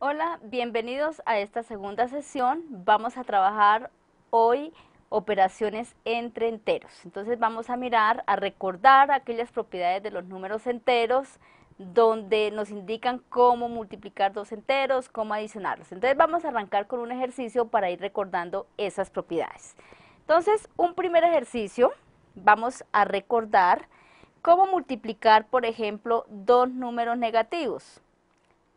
Hola, bienvenidos a esta segunda sesión. Vamos a trabajar hoy operaciones entre enteros. Entonces vamos a mirar, a recordar aquellas propiedades de los números enteros donde nos indican cómo multiplicar dos enteros, cómo adicionarlos. Entonces vamos a arrancar con un ejercicio para ir recordando esas propiedades. Entonces, un primer ejercicio, vamos a recordar cómo multiplicar, por ejemplo, dos números negativos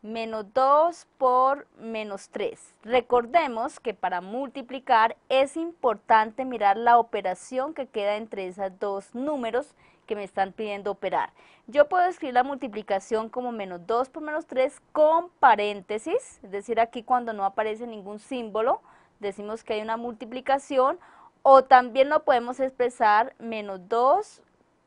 menos 2 por menos 3. Recordemos que para multiplicar es importante mirar la operación que queda entre esos dos números que me están pidiendo operar. Yo puedo escribir la multiplicación como menos 2 por menos 3 con paréntesis, es decir, aquí cuando no aparece ningún símbolo, decimos que hay una multiplicación, o también lo podemos expresar menos 2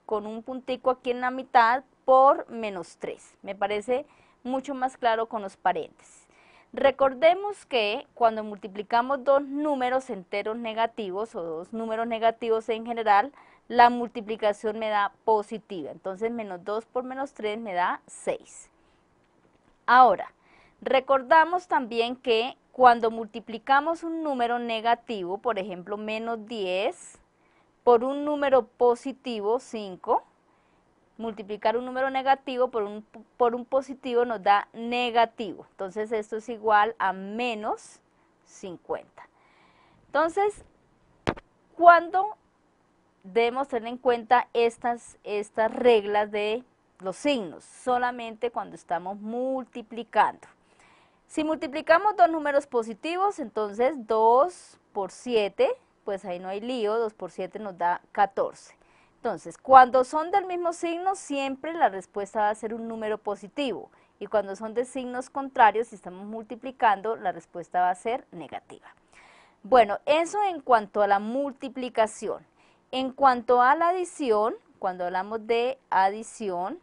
con un puntico aquí en la mitad por menos 3. Me parece mucho más claro con los paréntesis. Recordemos que cuando multiplicamos dos números enteros negativos o dos números negativos en general, la multiplicación me da positiva. Entonces, menos 2 por menos 3 me da 6. Ahora, recordamos también que cuando multiplicamos un número negativo, por ejemplo, menos 10, por un número positivo, 5, multiplicar un número negativo por un, por un positivo nos da negativo. Entonces esto es igual a menos 50. Entonces, ¿cuándo debemos tener en cuenta estas, estas reglas de los signos? Solamente cuando estamos multiplicando. Si multiplicamos dos números positivos, entonces 2 por 7, pues ahí no hay lío, 2 por 7 nos da 14. Entonces, cuando son del mismo signo, siempre la respuesta va a ser un número positivo. Y cuando son de signos contrarios, si estamos multiplicando, la respuesta va a ser negativa. Bueno, eso en cuanto a la multiplicación. En cuanto a la adición, cuando hablamos de adición,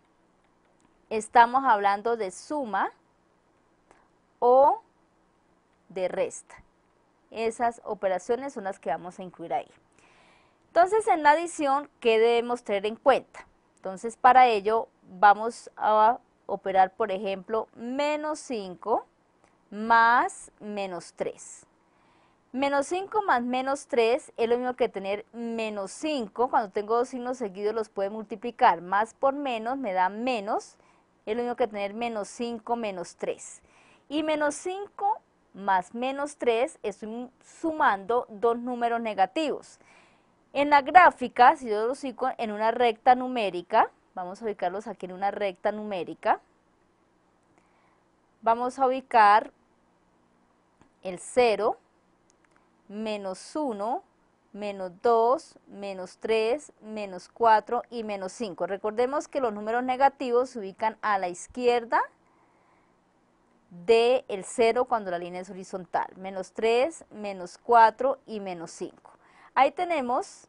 estamos hablando de suma o de resta. Esas operaciones son las que vamos a incluir ahí. Entonces, en la adición, ¿qué debemos tener en cuenta? Entonces, para ello, vamos a operar, por ejemplo, menos 5 más menos 3. Menos 5 más menos 3 es lo mismo que tener menos 5. Cuando tengo dos signos seguidos los puedo multiplicar. Más por menos me da menos. Es lo mismo que tener menos 5 menos 3. Y menos 5 más menos 3 estoy sumando dos números negativos. En la gráfica, si yo los ubico en una recta numérica, vamos a ubicarlos aquí en una recta numérica, vamos a ubicar el 0, menos 1, menos 2, menos 3, menos 4 y menos 5. Recordemos que los números negativos se ubican a la izquierda del 0 cuando la línea es horizontal. Menos 3, menos 4 y menos 5. Ahí tenemos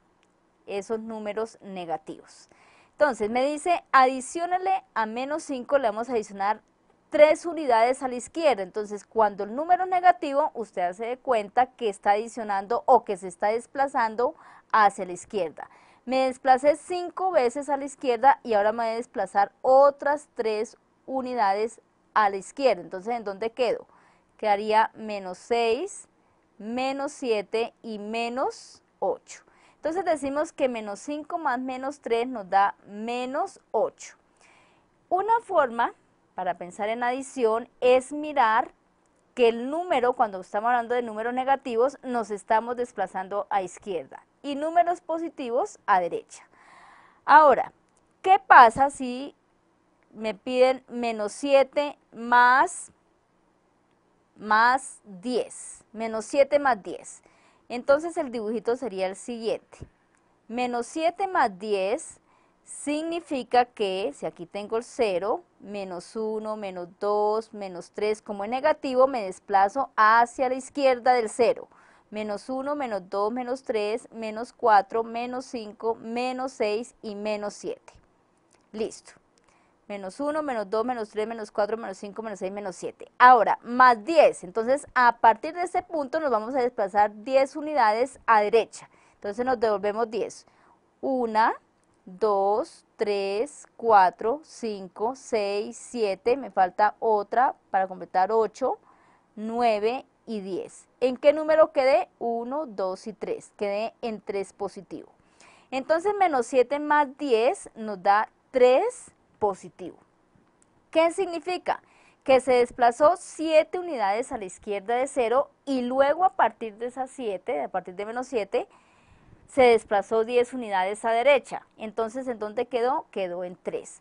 esos números negativos. Entonces, me dice, adicionale a menos 5, le vamos a adicionar 3 unidades a la izquierda. Entonces, cuando el número negativo, usted se dé cuenta que está adicionando o que se está desplazando hacia la izquierda. Me desplacé 5 veces a la izquierda y ahora me voy a desplazar otras 3 unidades a la izquierda. Entonces, ¿en dónde quedo? Quedaría menos 6, menos 7 y menos 8. Entonces decimos que menos 5 más menos 3 nos da menos 8. Una forma para pensar en adición es mirar que el número, cuando estamos hablando de números negativos, nos estamos desplazando a izquierda y números positivos a derecha. Ahora, ¿qué pasa si me piden menos 7 más, más 10? Menos 7 más 10. Entonces el dibujito sería el siguiente. Menos 7 más 10 significa que, si aquí tengo el 0, menos 1, menos 2, menos 3, como es negativo, me desplazo hacia la izquierda del 0. Menos 1, menos 2, menos 3, menos 4, menos 5, menos 6 y menos 7. Listo menos 1, menos 2, menos 3, menos 4, menos 5, menos 6, menos 7. Ahora, más 10. Entonces, a partir de este punto nos vamos a desplazar 10 unidades a derecha. Entonces, nos devolvemos 10. 1, 2, 3, 4, 5, 6, 7. Me falta otra para completar 8, 9 y 10. ¿En qué número quedé? 1, 2 y 3. Quedé en 3 positivo. Entonces menos 7 más 10 nos da 3 positivo. ¿Qué significa? Que se desplazó 7 unidades a la izquierda de 0 y luego a partir de esas 7, a partir de menos 7, se desplazó 10 unidades a derecha. Entonces, ¿en dónde quedó? Quedó en 3.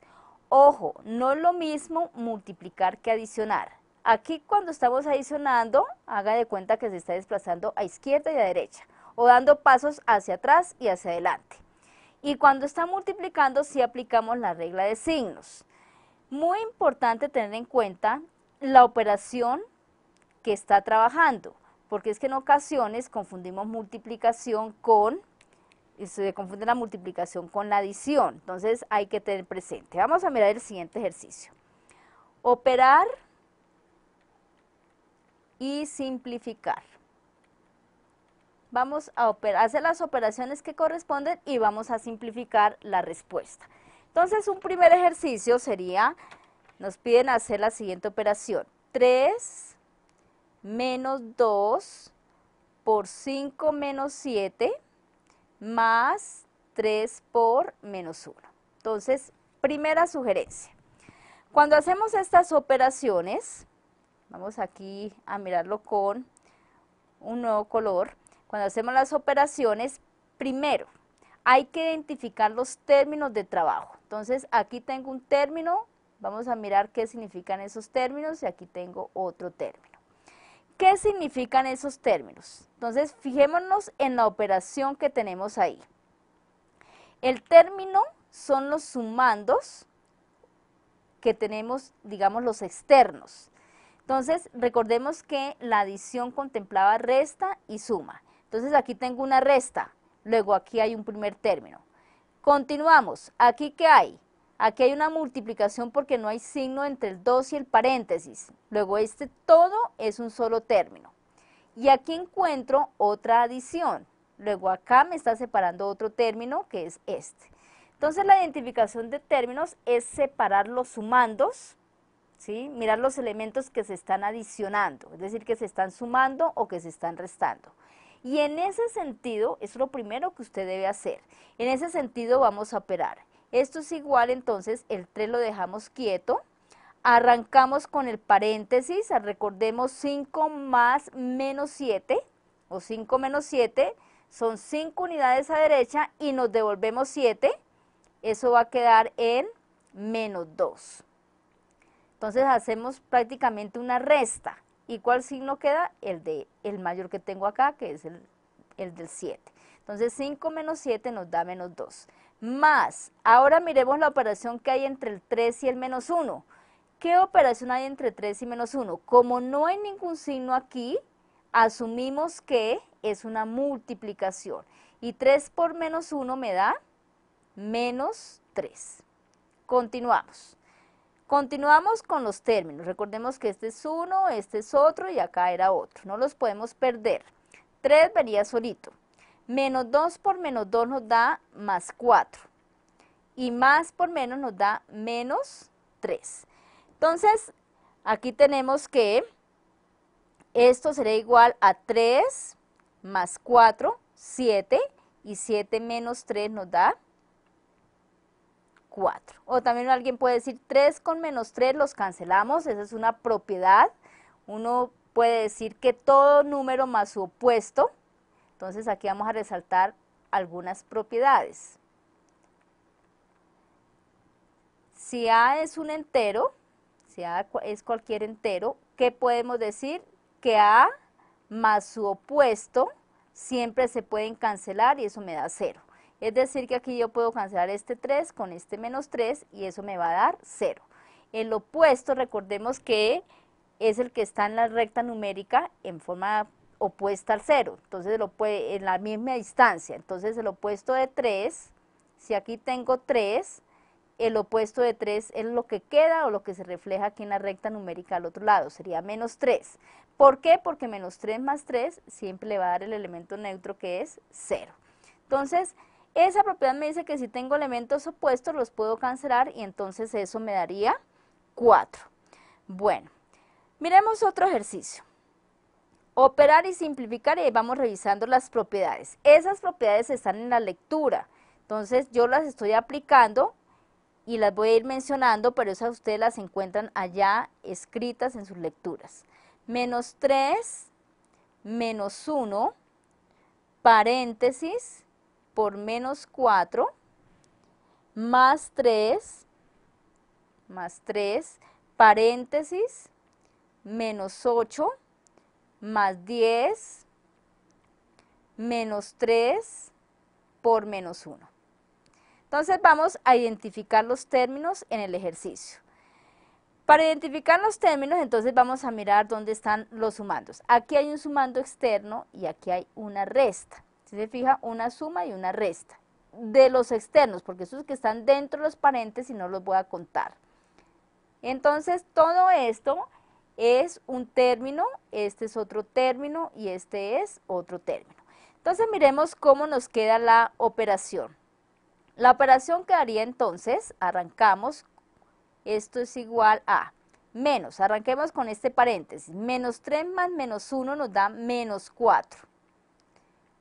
Ojo, no es lo mismo multiplicar que adicionar. Aquí cuando estamos adicionando, haga de cuenta que se está desplazando a izquierda y a derecha, o dando pasos hacia atrás y hacia adelante. Y cuando está multiplicando, sí aplicamos la regla de signos. Muy importante tener en cuenta la operación que está trabajando, porque es que en ocasiones confundimos multiplicación con, se confunde la multiplicación con la adición, entonces hay que tener presente. Vamos a mirar el siguiente ejercicio. Operar y simplificar. Vamos a hacer las operaciones que corresponden y vamos a simplificar la respuesta. Entonces, un primer ejercicio sería, nos piden hacer la siguiente operación. 3 menos 2 por 5 menos 7 más 3 por menos 1. Entonces, primera sugerencia. Cuando hacemos estas operaciones, Vamos aquí a mirarlo con un nuevo color. Cuando hacemos las operaciones, primero hay que identificar los términos de trabajo. Entonces aquí tengo un término, vamos a mirar qué significan esos términos y aquí tengo otro término. ¿Qué significan esos términos? Entonces fijémonos en la operación que tenemos ahí. El término son los sumandos que tenemos, digamos, los externos. Entonces, recordemos que la adición contemplaba resta y suma. Entonces, aquí tengo una resta, luego aquí hay un primer término. Continuamos. ¿Aquí qué hay? Aquí hay una multiplicación porque no hay signo entre el 2 y el paréntesis. Luego este todo es un solo término. Y aquí encuentro otra adición. Luego acá me está separando otro término que es este. Entonces la identificación de términos es separar los sumandos Mirar los elementos que se están adicionando, es decir, que se están sumando o que se están restando. Y en ese sentido, es lo primero que usted debe hacer. En ese sentido vamos a operar. Esto es igual, entonces, el 3 lo dejamos quieto. Arrancamos con el paréntesis, recordemos 5 más menos 7, o 5 menos 7, son 5 unidades a derecha y nos devolvemos 7. Eso va a quedar en menos 2. Entonces hacemos prácticamente una resta. ¿Y cuál signo queda? El, de, el mayor que tengo acá, que es el, el del 7. Entonces 5 menos 7 nos da menos 2. Más, ahora miremos la operación que hay entre el 3 y el menos 1. ¿Qué operación hay entre 3 y menos 1? Como no hay ningún signo aquí, asumimos que es una multiplicación. Y 3 por menos 1 me da menos 3. Continuamos. Continuamos con los términos. Recordemos que este es uno, este es otro y acá era otro. No los podemos perder. 3 venía solito. Menos 2 por menos 2 nos da más 4. Y más por menos nos da menos 3. Entonces, aquí tenemos que esto será igual a 3 más 4, 7. Y 7 menos 3 nos da 4. O también alguien puede decir 3 con menos 3 los cancelamos, esa es una propiedad. Uno puede decir que todo número más su opuesto. Entonces aquí vamos a resaltar algunas propiedades. Si A es un entero, si A es cualquier entero, ¿qué podemos decir? Que A más su opuesto siempre se pueden cancelar y eso me da 0. Es decir, que aquí yo puedo cancelar este 3 con este menos 3 y eso me va a dar 0. El opuesto, recordemos que es el que está en la recta numérica en forma opuesta al 0. Entonces, lo puede, en la misma distancia. Entonces, el opuesto de 3, si aquí tengo 3, el opuesto de 3 es lo que queda o lo que se refleja aquí en la recta numérica al otro lado, sería menos 3. ¿Por qué? Porque menos 3 más 3 siempre le va a dar el elemento neutro que es 0. Entonces, esa propiedad me dice que si tengo elementos opuestos los puedo cancelar y entonces eso me daría 4. Bueno, miremos otro ejercicio. Operar y simplificar y ahí vamos revisando las propiedades. Esas propiedades están en la lectura, entonces yo las estoy aplicando y las voy a ir mencionando, pero esas ustedes las encuentran allá escritas en sus lecturas. Menos 3, menos 1, paréntesis, por menos 4, más 3, más 3, paréntesis, menos 8, más 10, menos 3, por menos 1. Entonces vamos a identificar los términos en el ejercicio. Para identificar los términos, entonces vamos a mirar dónde están los sumandos. Aquí hay un sumando externo y aquí hay una resta. Si se fija, una suma y una resta. De los externos, porque esos que están dentro de los paréntesis no los voy a contar. Entonces, todo esto es un término, este es otro término y este es otro término. Entonces, miremos cómo nos queda la operación. La operación quedaría entonces, arrancamos esto es igual a menos, arranquemos con este paréntesis, menos 3 más menos 1 nos da menos 4.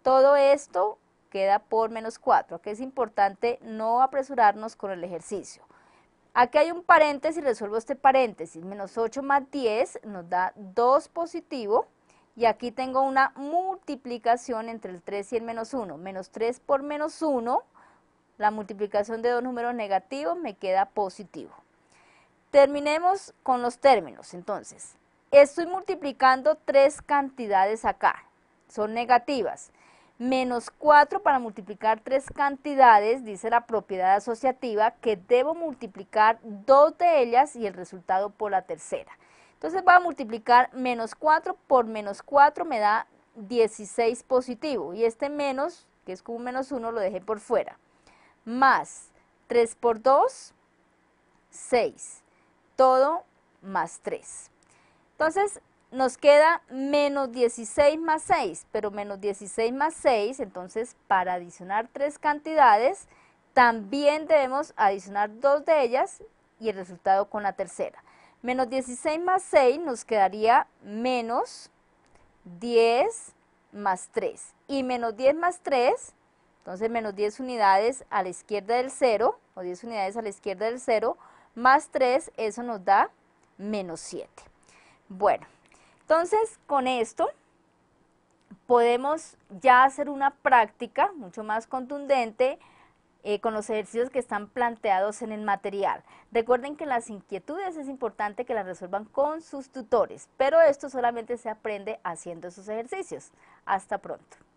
Todo esto queda por menos 4, aquí es importante no apresurarnos con el ejercicio. Aquí hay un paréntesis, resuelvo este paréntesis, menos 8 más 10 nos da 2 positivo, y aquí tengo una multiplicación entre el 3 y el menos 1, menos 3 por menos 1, la multiplicación de dos números negativos me queda positivo. Terminemos con los términos. Entonces, estoy multiplicando tres cantidades acá. Son negativas. Menos 4 para multiplicar tres cantidades, dice la propiedad asociativa, que debo multiplicar dos de ellas y el resultado por la tercera. Entonces voy a multiplicar menos 4 por menos 4 me da 16 positivo. Y este menos, que es como menos 1, lo dejé por fuera. Más 3 por 2, 6 todo más 3. Entonces, nos queda menos 16 más 6, pero menos 16 más 6, entonces para adicionar tres cantidades, también debemos adicionar dos de ellas y el resultado con la tercera. Menos 16 más 6 nos quedaría menos 10 más 3. Y menos 10 más 3, entonces menos 10 unidades a la izquierda del 0, o 10 unidades a la izquierda del 0, más 3, eso nos da menos 7. Bueno, entonces con esto podemos ya hacer una práctica mucho más contundente eh, con los ejercicios que están planteados en el material. Recuerden que las inquietudes es importante que las resuelvan con sus tutores, pero esto solamente se aprende haciendo esos ejercicios. Hasta pronto.